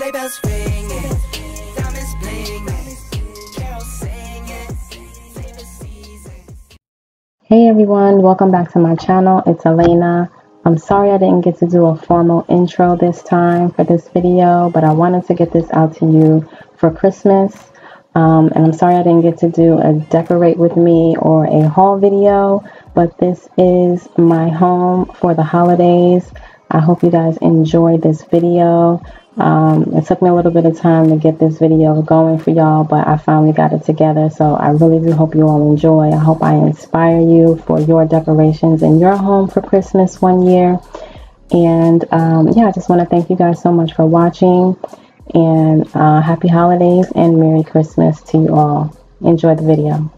Sleigh bells ringing, diamonds. Hey everyone, welcome back to my channel. It's Elaina. I'm sorry I didn't get to do a formal intro this time for this video, but I wanted to get this out to you for Christmas. Um, and I'm sorry I didn't get to do a decorate with me or a haul video, but this is my home for the holidays. I hope you guys enjoyed this video. Um, it took me a little bit of time to get this video going for y'all, but I finally got it together. So I really do hope you all enjoy. I hope I inspire you for your decorations in your home for Christmas one year. And um, yeah, I just want to thank you guys so much for watching. And uh, happy holidays and Merry Christmas to you all. Enjoy the video.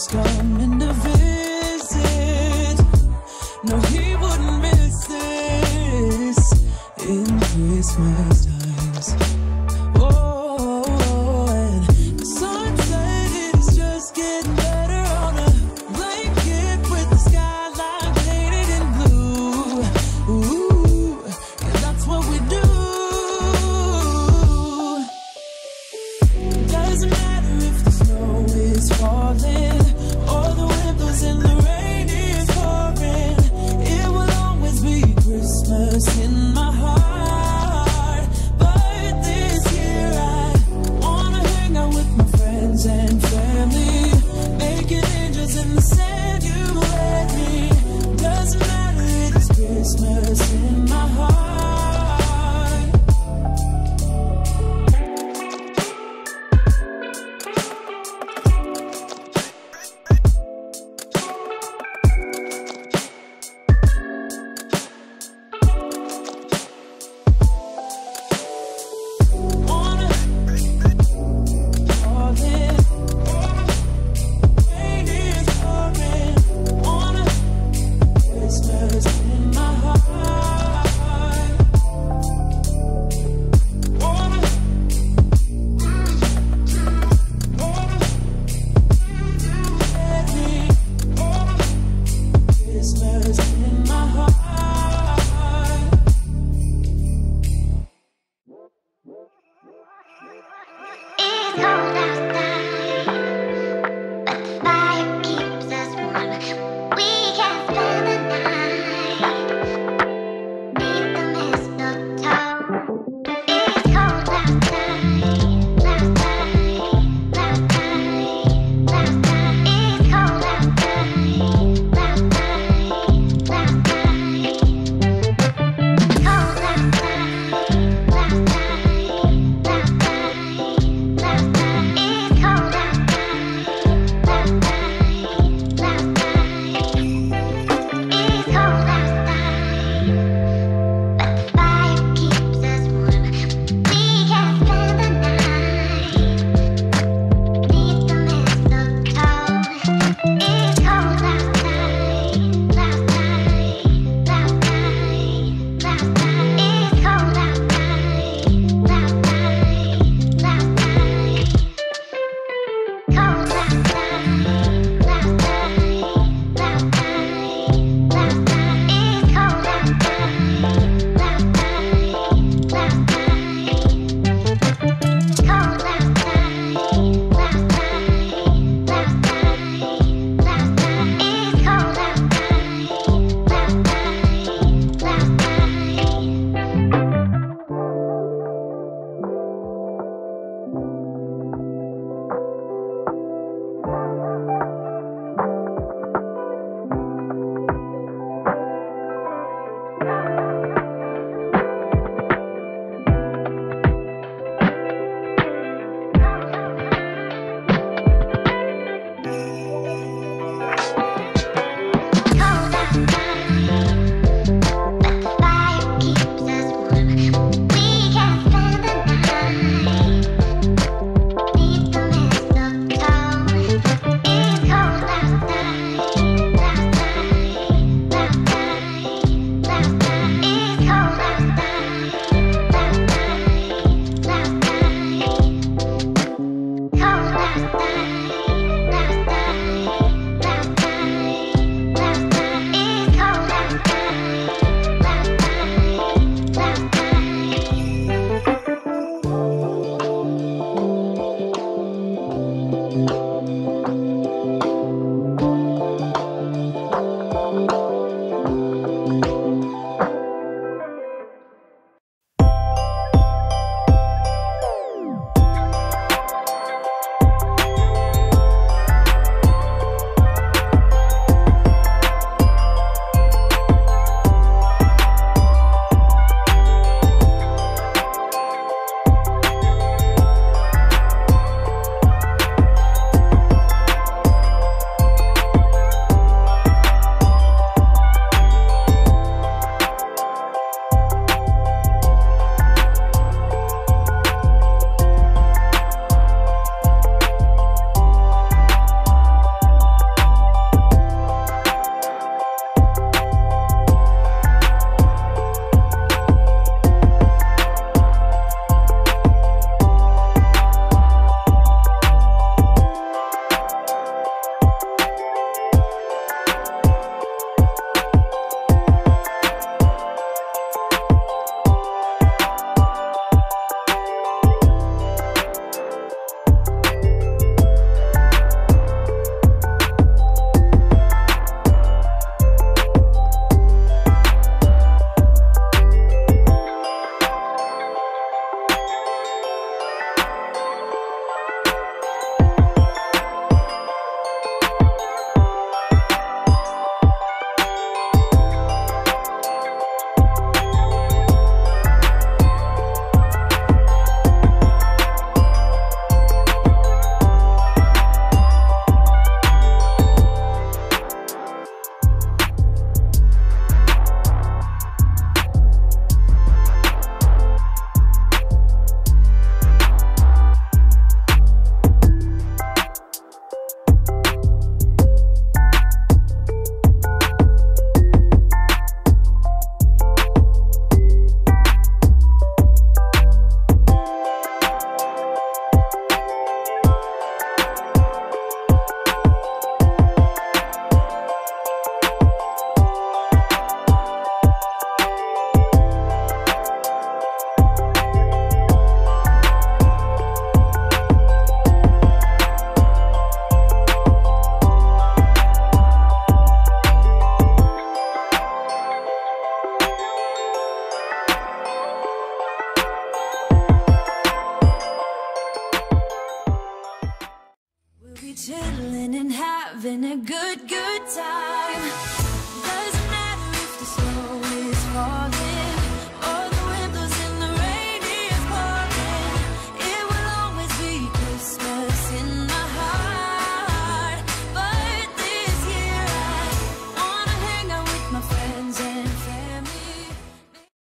was coming to visit. No, he wouldn't miss this in Christmas chilling and having a good, good time.